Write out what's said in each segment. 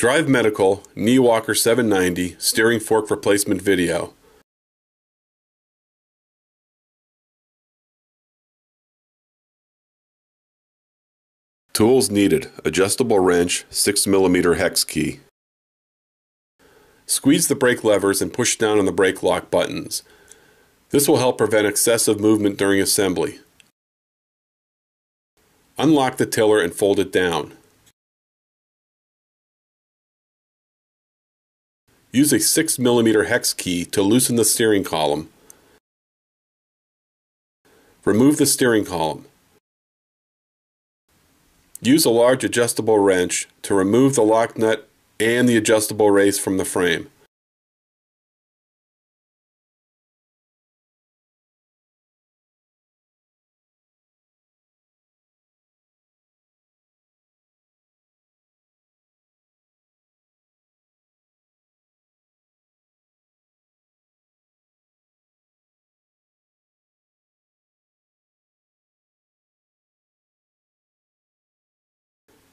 Drive Medical Knee Walker 790 Steering Fork Replacement Video. Tools needed adjustable wrench, 6mm hex key. Squeeze the brake levers and push down on the brake lock buttons. This will help prevent excessive movement during assembly. Unlock the tiller and fold it down. Use a 6mm hex key to loosen the steering column. Remove the steering column. Use a large adjustable wrench to remove the lock nut and the adjustable race from the frame.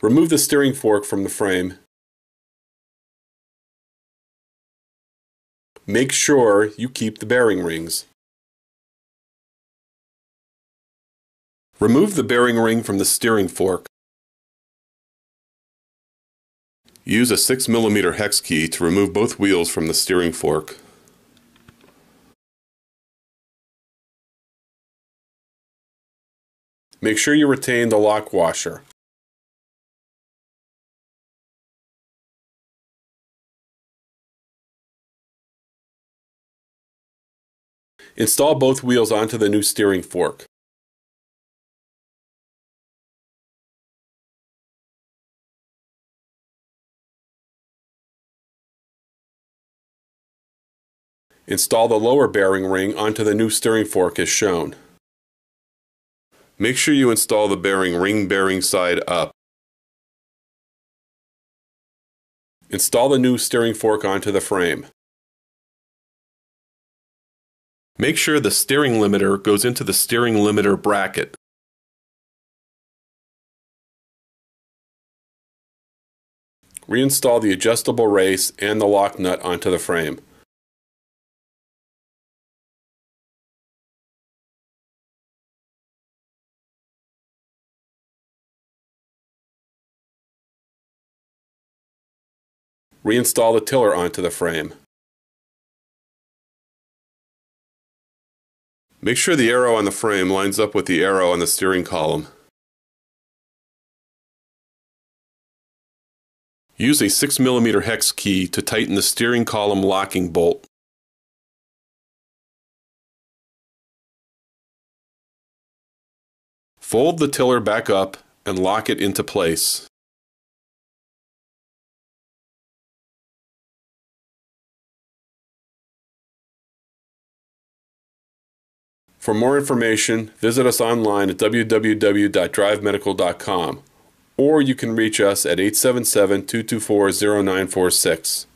Remove the steering fork from the frame. Make sure you keep the bearing rings. Remove the bearing ring from the steering fork. Use a 6mm hex key to remove both wheels from the steering fork. Make sure you retain the lock washer. Install both wheels onto the new steering fork. Install the lower bearing ring onto the new steering fork as shown. Make sure you install the bearing ring bearing side up. Install the new steering fork onto the frame. Make sure the steering limiter goes into the steering limiter bracket. Reinstall the adjustable race and the lock nut onto the frame. Reinstall the tiller onto the frame. Make sure the arrow on the frame lines up with the arrow on the steering column. Use a 6mm hex key to tighten the steering column locking bolt. Fold the tiller back up and lock it into place. For more information, visit us online at www.drivemedical.com or you can reach us at 877 224 0946.